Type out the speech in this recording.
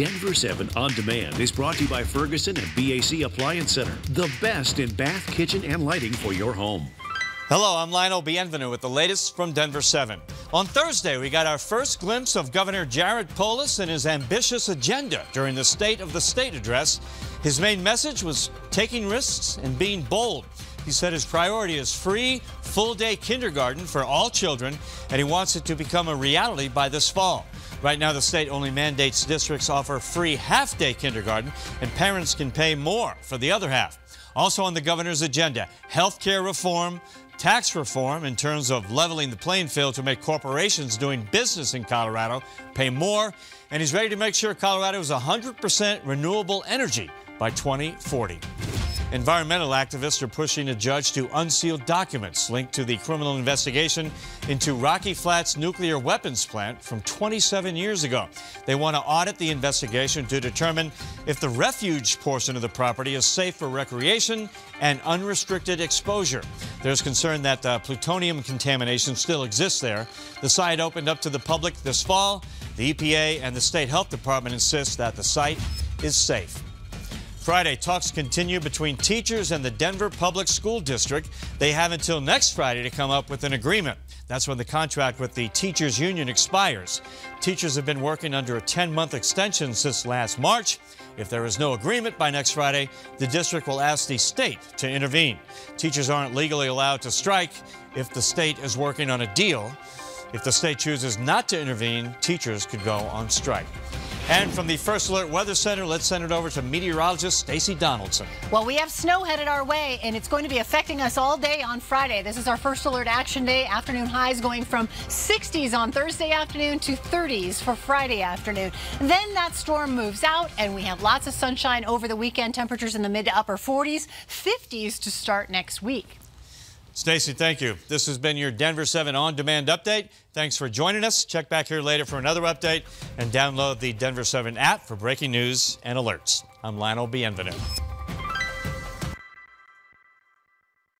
Denver 7 On Demand is brought to you by Ferguson and BAC Appliance Center, the best in bath, kitchen, and lighting for your home. Hello, I'm Lionel Bienvenu with the latest from Denver 7. On Thursday, we got our first glimpse of Governor Jared Polis and his ambitious agenda during the State of the State address. His main message was taking risks and being bold. He said his priority is free, full day kindergarten for all children, and he wants it to become a reality by this fall. Right now, the state only mandates districts offer free half day kindergarten, and parents can pay more for the other half. Also on the governor's agenda, health care reform, tax reform in terms of leveling the playing field to make corporations doing business in Colorado pay more, and he's ready to make sure Colorado is 100% renewable energy by 2040. Environmental activists are pushing a judge to unseal documents linked to the criminal investigation into Rocky Flats nuclear weapons plant from 27 years ago. They want to audit the investigation to determine if the refuge portion of the property is safe for recreation and unrestricted exposure. There's concern that uh, plutonium contamination still exists there. The site opened up to the public this fall. The EPA and the State Health Department insist that the site is safe. Friday, talks continue between teachers and the Denver Public School District. They have until next Friday to come up with an agreement. That's when the contract with the teachers union expires. Teachers have been working under a 10-month extension since last March. If there is no agreement by next Friday, the district will ask the state to intervene. Teachers aren't legally allowed to strike if the state is working on a deal. If the state chooses not to intervene, teachers could go on strike. And from the First Alert Weather Center, let's send it over to meteorologist Stacey Donaldson. Well, we have snow headed our way, and it's going to be affecting us all day on Friday. This is our First Alert Action Day. Afternoon highs going from 60s on Thursday afternoon to 30s for Friday afternoon. Then that storm moves out, and we have lots of sunshine over the weekend. Temperatures in the mid to upper 40s, 50s to start next week. Stacey, thank you. This has been your Denver 7 On Demand update. Thanks for joining us. Check back here later for another update and download the Denver 7 app for breaking news and alerts. I'm Lionel Bienvenu.